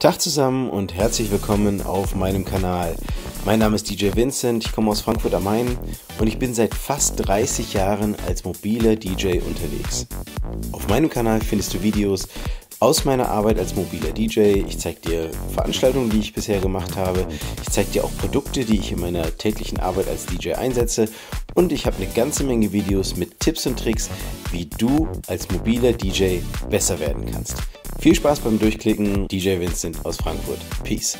Tag zusammen und herzlich willkommen auf meinem Kanal. Mein Name ist DJ Vincent, ich komme aus Frankfurt am Main und ich bin seit fast 30 Jahren als mobiler DJ unterwegs. Auf meinem Kanal findest du Videos aus meiner Arbeit als mobiler DJ. Ich zeige dir Veranstaltungen, die ich bisher gemacht habe. Ich zeige dir auch Produkte, die ich in meiner täglichen Arbeit als DJ einsetze. Und ich habe eine ganze Menge Videos mit Tipps und Tricks, wie du als mobiler DJ besser werden kannst. Viel Spaß beim Durchklicken. DJ Vincent aus Frankfurt. Peace.